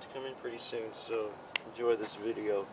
to come in pretty soon, so enjoy this video.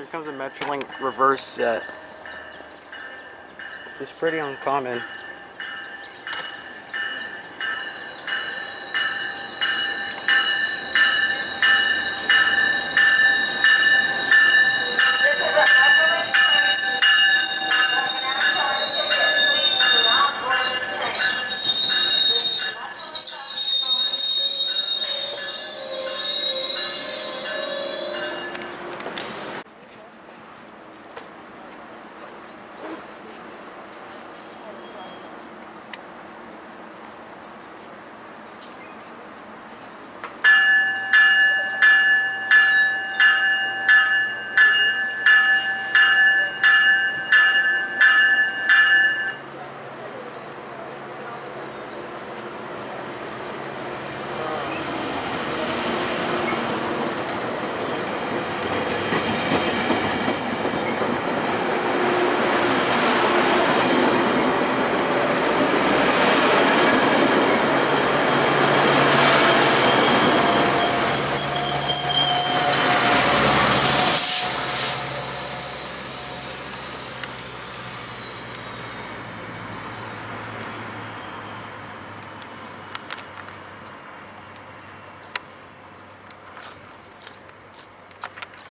Here comes a Metrolink reverse set. It's pretty uncommon.